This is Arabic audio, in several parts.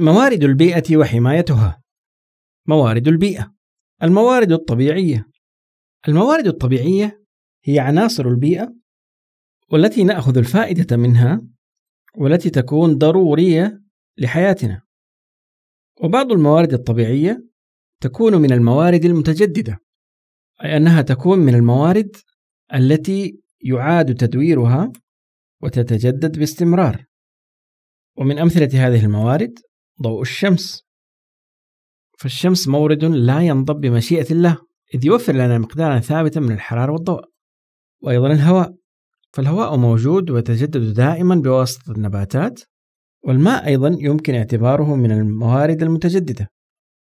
موارد البيئة وحمايتها. موارد البيئة. الموارد الطبيعية. الموارد الطبيعية هي عناصر البيئة والتي نأخذ الفائدة منها والتي تكون ضرورية لحياتنا. وبعض الموارد الطبيعية تكون من الموارد المتجددة أي أنها تكون من الموارد التي يعاد تدويرها وتتجدد باستمرار. ومن أمثلة هذه الموارد ضوء الشمس. فالشمس مورد لا ينضب بمشيئة الله إذ يوفر لنا مقدارا ثابتا من الحرارة والضوء وأيضا الهواء. فالهواء موجود ويتجدد دائما بواسطة النباتات والماء أيضا يمكن اعتباره من الموارد المتجددة.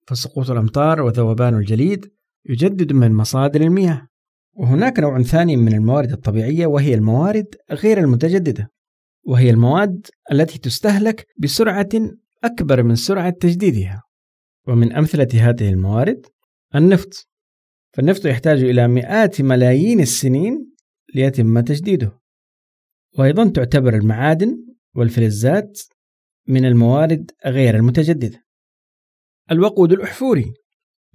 فسقوط الأمطار وذوبان الجليد يجدد من مصادر المياه. وهناك نوع ثاني من الموارد الطبيعية وهي الموارد غير المتجددة وهي المواد التي تستهلك بسرعة أكبر من سرعة تجديدها ومن أمثلة هذه الموارد النفط. فالنفط يحتاج إلى مئات ملايين السنين ليتم تجديده. وأيضا تعتبر المعادن والفلزات من الموارد غير المتجددة. الوقود الأحفوري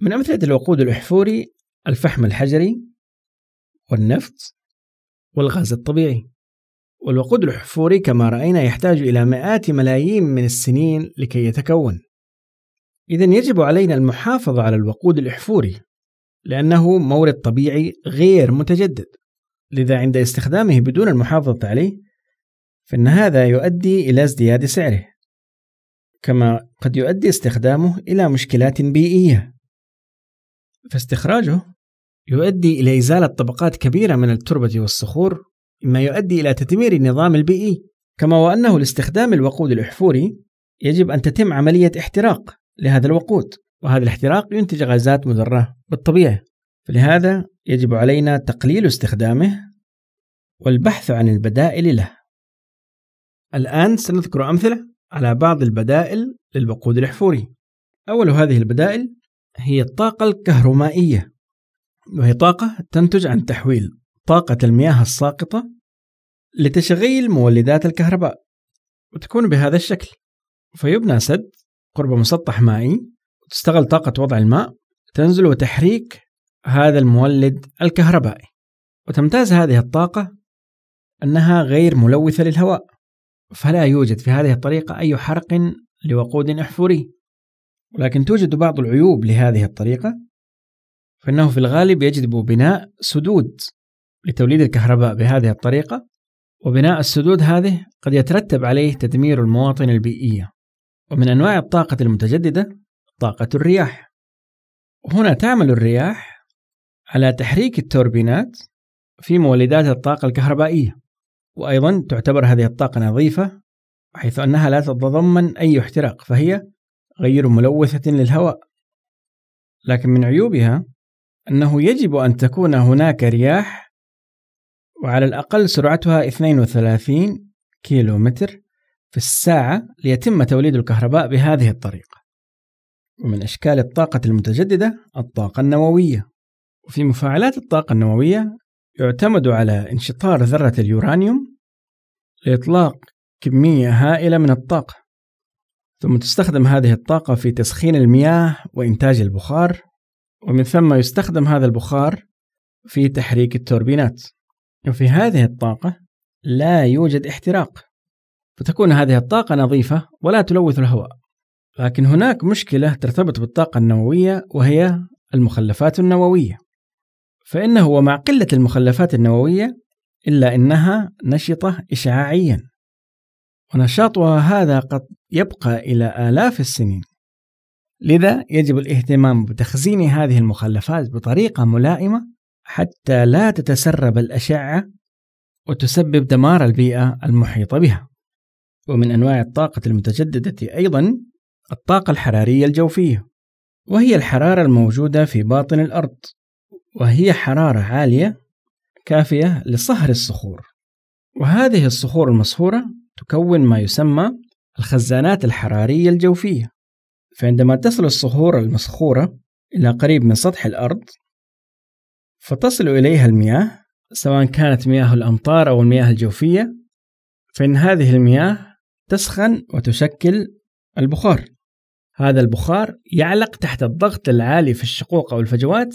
من أمثلة الوقود الأحفوري الفحم الحجري والنفط والغاز الطبيعي. والوقود الأحفوري كما رأينا يحتاج إلى مئات ملايين من السنين لكي يتكون. إذا يجب علينا المحافظة على الوقود الأحفوري لأنه مورد طبيعي غير متجدد. لذا عند استخدامه بدون المحافظة عليه فإن هذا يؤدي إلى ازدياد سعره. كما قد يؤدي استخدامه إلى مشكلات بيئية. فاستخراجه يؤدي إلى إزالة طبقات كبيرة من التربة والصخور مما يؤدي إلى تدمير النظام البيئي. كما وأنه لاستخدام الوقود الأحفوري يجب أن تتم عملية احتراق لهذا الوقود وهذا الاحتراق ينتج غازات مضرة بالطبيعة. فلهذا يجب علينا تقليل استخدامه والبحث عن البدائل له. الآن سنذكر أمثلة على بعض البدائل للوقود الأحفوري. أول هذه البدائل هي الطاقة الكهرومائية وهي طاقة تنتج عن تحويل طاقة المياه الساقطة لتشغيل مولدات الكهرباء. وتكون بهذا الشكل. فيبنى سد قرب مسطح مائي وتستغل طاقة وضع الماء تنزل وتحريك هذا المولد الكهربائي. وتمتاز هذه الطاقة أنها غير ملوثة للهواء. فلا يوجد في هذه الطريقة أي حرق لوقود أحفوري. ولكن توجد بعض العيوب لهذه الطريقة. فإنه في الغالب يجب بناء سدود لتوليد الكهرباء بهذه الطريقة وبناء السدود هذه قد يترتب عليه تدمير المواطن البيئية ومن أنواع الطاقة المتجددة طاقة الرياح. وهنا تعمل الرياح على تحريك التوربينات في مولدات الطاقة الكهربائية وأيضا تعتبر هذه الطاقة نظيفة حيث أنها لا تتضمن أي احتراق فهي غير ملوثة للهواء. لكن من عيوبها أنه يجب أن تكون هناك رياح وعلى الأقل سرعتها 32 كيلو متر في الساعة ليتم توليد الكهرباء بهذه الطريقة. ومن أشكال الطاقة المتجددة الطاقة النووية. وفي مفاعلات الطاقة النووية يعتمد على انشطار ذرة اليورانيوم لإطلاق كمية هائلة من الطاقة. ثم تستخدم هذه الطاقة في تسخين المياه وإنتاج البخار. ومن ثم يستخدم هذا البخار في تحريك التوربينات. وفي هذه الطاقة لا يوجد احتراق. فتكون هذه الطاقة نظيفة ولا تلوث الهواء. لكن هناك مشكلة ترتبط بالطاقة النووية وهي المخلفات النووية. فإنه ومع قلة المخلفات النووية إلا أنها نشطة إشعاعيا. ونشاطها هذا قد يبقى إلى آلاف السنين. لذا يجب الاهتمام بتخزين هذه المخلفات بطريقة ملائمة حتى لا تتسرب الأشعة وتسبب دمار البيئة المحيطة بها. ومن أنواع الطاقة المتجددة أيضا الطاقة الحرارية الجوفية وهي الحرارة الموجودة في باطن الأرض وهي حرارة عالية كافية لصهر الصخور. وهذه الصخور المصهورة تكون ما يسمى الخزانات الحرارية الجوفية. فعندما تصل الصخور المصخورة إلى قريب من سطح الأرض فتصل إليها المياه سواء كانت مياه الأمطار أو المياه الجوفية فإن هذه المياه تسخن وتشكل البخار. هذا البخار يعلق تحت الضغط العالي في الشقوق أو الفجوات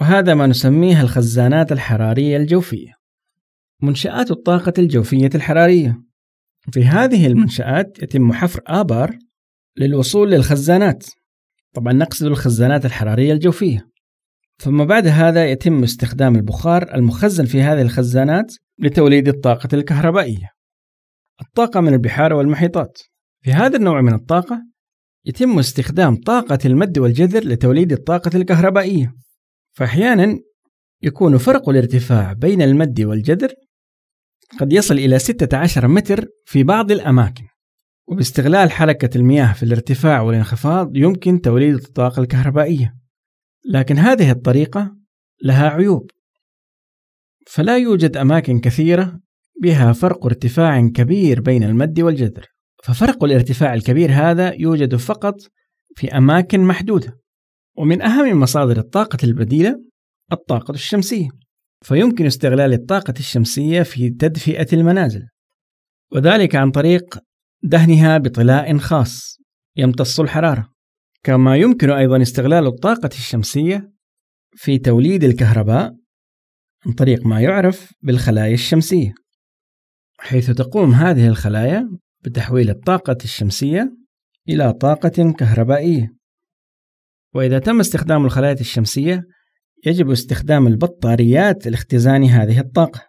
وهذا ما نسميه الخزانات الحرارية الجوفية منشآت الطاقة الجوفية الحرارية. في هذه المنشآت يتم حفر آبار للوصول للخزانات. طبعا نقصد الخزانات الحرارية الجوفية. ثم بعد هذا يتم استخدام البخار المخزن في هذه الخزانات لتوليد الطاقة الكهربائية. الطاقة من البحار والمحيطات. في هذا النوع من الطاقة يتم استخدام طاقة المد والجذر لتوليد الطاقة الكهربائية. فأحيانا يكون فرق الارتفاع بين المد والجذر قد يصل إلى 16 متر في بعض الأماكن. وباستغلال حركة المياه في الارتفاع والانخفاض يمكن توليد الطاقة الكهربائية. لكن هذه الطريقة لها عيوب. فلا يوجد أماكن كثيرة بها فرق ارتفاع كبير بين المد والجذر. ففرق الارتفاع الكبير هذا يوجد فقط في أماكن محدودة ومن أهم مصادر الطاقة البديلة الطاقة الشمسية. فيمكن استغلال الطاقة الشمسية في تدفئة المنازل وذلك عن طريق دهنها بطلاء خاص يمتص الحرارة. كما يمكن أيضا استغلال الطاقة الشمسية في توليد الكهرباء عن طريق ما يعرف بالخلايا الشمسية. حيث تقوم هذه الخلايا بتحويل الطاقة الشمسية إلى طاقة كهربائية. وإذا تم استخدام الخلايا الشمسية يجب استخدام البطاريات لاختزان هذه الطاقة.